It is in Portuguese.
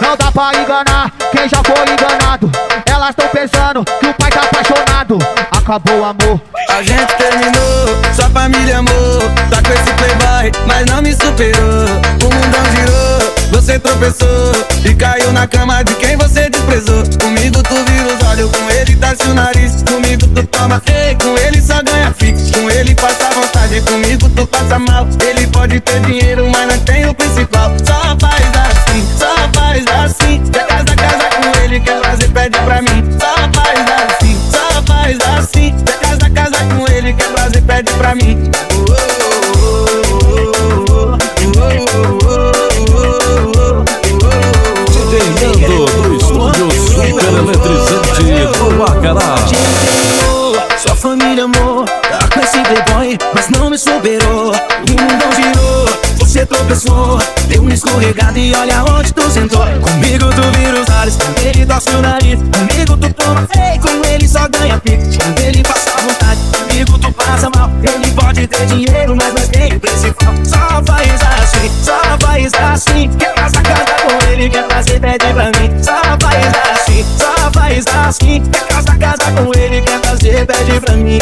Não dá pra enganar quem já foi enganado. Elas tão pensando que o pai tá apaixonado. Acabou o amor. A gente terminou, sua família amou. Tá com esse playboy, mas não me superou. O mundão girou, você tropeçou. E caiu na cama de quem você desprezou. Comigo tu vira os olhos, com ele desce o nariz. Comigo tu toma, ei, com ele só ganha fixo. Com ele passa vontade, comigo tu passa mal. Ele pode ter dinheiro, mas não tem o principal. Só faz assim. Quer casa, casa com ele, quer fazer, pede pra mim. Só faz assim, só faz assim. Quer casa, casa com ele, quer fazer, pede pra mim. Sua família amou, tá com esse playboy, mas não me superou. O mundão girou, tropeçou Deu uma escorregada e olha onde tu sentou. Comigo tu vira os olhos, com ele torce o nariz. Comigo tu toma feio, com ele só ganha pique. Com ele passa a vontade, comigo tu passa mal. Ele pode ter dinheiro, mas não é tem o principal. Só faz assim, só faz assim. Quer passar casa com ele, quer fazer pede pra mim. Só faz assim, só faz assim. Quer casar casa com ele, quer fazer pede pra mim.